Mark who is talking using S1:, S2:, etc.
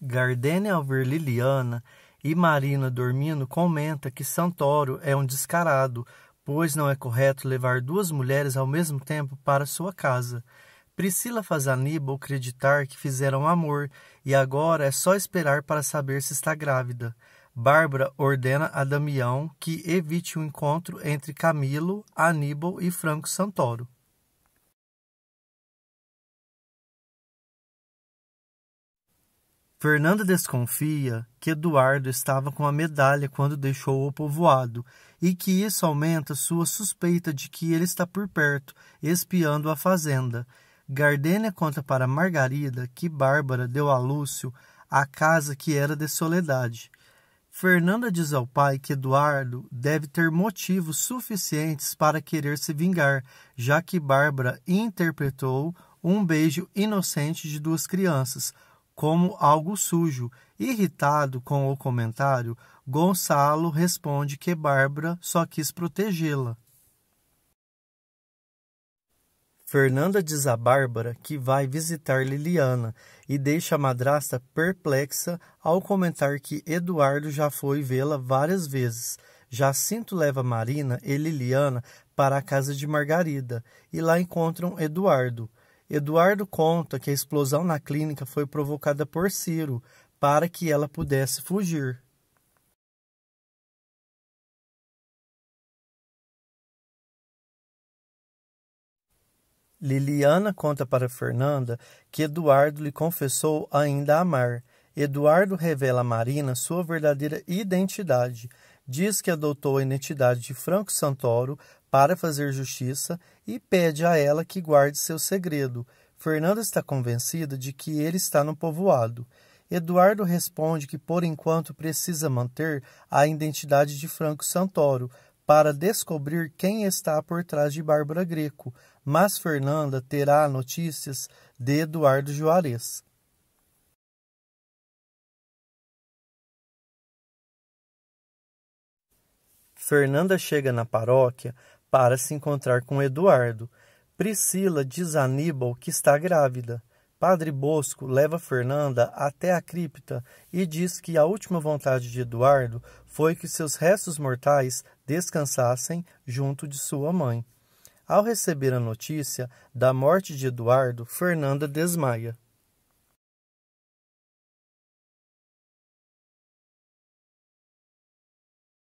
S1: Gardênia, ao ver Liliana e Marina dormindo, comenta que Santoro é um descarado, pois não é correto levar duas mulheres ao mesmo tempo para sua casa. Priscila faz Aníbal acreditar que fizeram amor e agora é só esperar para saber se está grávida. Bárbara ordena a Damião que evite o um encontro entre Camilo, Aníbal e Franco Santoro. Fernanda desconfia que Eduardo estava com a medalha quando deixou o povoado e que isso aumenta sua suspeita de que ele está por perto, espiando a fazenda. Gardênia conta para Margarida que Bárbara deu a Lúcio a casa que era de Soledade. Fernanda diz ao pai que Eduardo deve ter motivos suficientes para querer se vingar, já que Bárbara interpretou um beijo inocente de duas crianças como algo sujo. Irritado com o comentário, Gonçalo responde que Bárbara só quis protegê-la. Fernanda diz a Bárbara que vai visitar Liliana e deixa a madrasta perplexa ao comentar que Eduardo já foi vê-la várias vezes. Jacinto leva Marina e Liliana para a casa de Margarida e lá encontram Eduardo. Eduardo conta que a explosão na clínica foi provocada por Ciro para que ela pudesse fugir. Liliana conta para Fernanda que Eduardo lhe confessou ainda amar. Eduardo revela a Marina sua verdadeira identidade. Diz que adotou a identidade de Franco Santoro para fazer justiça e pede a ela que guarde seu segredo. Fernanda está convencida de que ele está no povoado. Eduardo responde que por enquanto precisa manter a identidade de Franco Santoro para descobrir quem está por trás de Bárbara Greco, mas Fernanda terá notícias de Eduardo Juarez. Fernanda chega na paróquia para se encontrar com Eduardo. Priscila diz a Aníbal que está grávida. Padre Bosco leva Fernanda até a cripta e diz que a última vontade de Eduardo foi que seus restos mortais descansassem junto de sua mãe. Ao receber a notícia da morte de Eduardo, Fernanda desmaia.